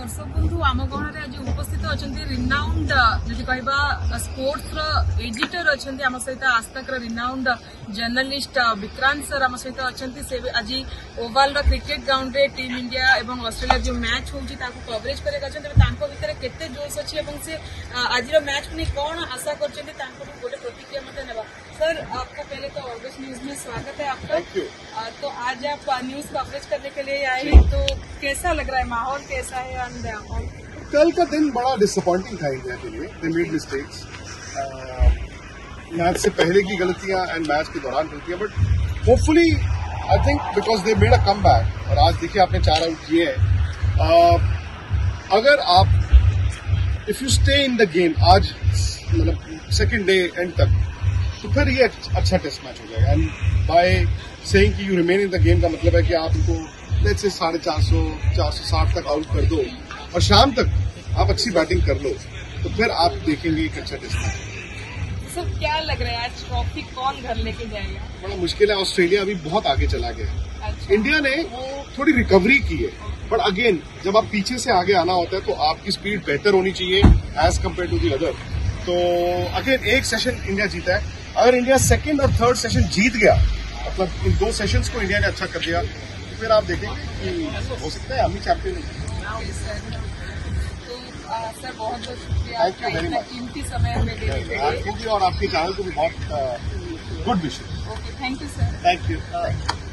দর্শক বন্ধু আম আজ উপস্থিত অনেক রিনাউন্ড যদি কহবা স্পোর্টস এডিটর অনেক আম সহ আজতকর রিনাউন্ড জর্নালিষ্ট বিক্রান্ত স্যার আম সহ অনেক আজ ওভাল ক্রিকেট গ্রাউন্ডে টিম ইন্ডিয়া এবং অস্ট্রেলিয়া যে ম্যাচ হচ্ছে তা কভরেজ করে গেছেন তবে তাঁর ভিতরে কেতে জোশ অছি এবং সে আজ ম্যাচ নিয়ে কম আশা করছেন তাঁর গোটে প্রতিক্রিয়া सर आपका पहले तो ऑर्गस न्यूज़ में स्वागत है आपका। तो आज आप न्यूज़ कवरेज करने के लिए आए हैं तो कैसा लग रहा है? माहौल कैसा है कल का दिन बड़ा डिसअपॉइंटिंग था इंडिया के लिए। दे मेड मिस्टेक्स मैच से पहले की गलतियाँ एंड मैच के दौरान गलतियाँ but hopefully I think because they made a comeback और आज देखिए आपने चार आउट किए हैं। uh, अगर आप if you stay in the game आज मतलब सेकेंड डे एंड तक तो फिर ये अच्छा टेस्ट मैच हो जाएगा। एंड बाय सेइंग कि you remain in the game का मतलब है कि आप इनको लेट्स से साढ़े चार सौ चार सौ साठ तक आउट कर दो और शाम तक आप अच्छी बैटिंग कर लो तो फिर आप देखेंगे एक अच्छा टेस्ट मैच सर क्या लग रहा है आज ट्रॉफी कौन घर लेके जाएगा? बड़ा मुश्किल है। ऑस्ट्रेलिया अभी बहुत आगे चला गया है। अच्छा। इंडिया ने वो थोड़ी रिकवरी की है। बट अगेन जब आप पीछे से आगे आना होता है तो आपकी स्पीड बेहतर होनी चाहिए as compare to the other तो अगेन एक सेशन इंडिया जीता है। अगर इंडिया सेकेंड और थर्ड सेशन जीत गया मतलब इन दो सेशंस को इंडिया ने अच्छा कर दिया तो फिर आप देखेंगे कि हो सकता है हम ही चैंपियन. तो सर बहुत बहुत शुक्रिया इतना कीमती समय हमें देने के लिए आपको भी और आपके चैनल को भी बहुत good wishes okay thank you sir thank you